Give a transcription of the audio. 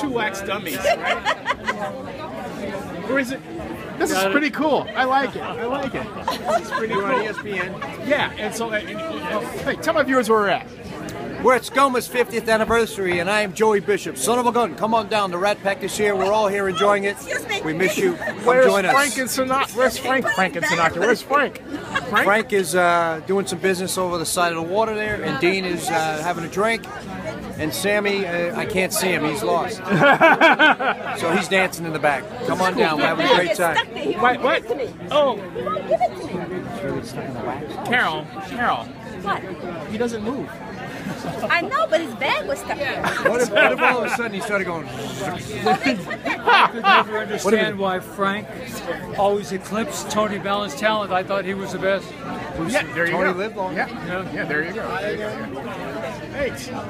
two wax dummies, right? or is it? This is pretty cool. I like it. I like it. It's pretty You're on E cool. ESPN. Yeah, and so, uh, uh, hey, tell my viewers where we're at. We're at Scoma's 50th anniversary, and I am Joey Bishop. Son of a gun, come on down. The Rat Pack is here. We're all here enjoying it. We miss you. Come Where's join us. Frank and Sinatra? Where's Frank? Frank and Sinatra. Where's Frank? Frank? Frank is uh, doing some business over the side of the water there, and Dean is uh, having a drink. And Sammy, uh, I can't see him. He's lost. so he's dancing in the back. Come on down. We're having a great time. What? What? Oh, He won't give it to me. Carol. Carol. What? He doesn't move. I know, but his bag was stuck there. What if, what if all of a sudden he started going? Well, they put that could never understand why Frank always eclipsed Tony Bell's talent. I thought he was the best. Yeah, there you Tony go. lived long. Yeah, yeah, yeah, there you go. There you go. Hey.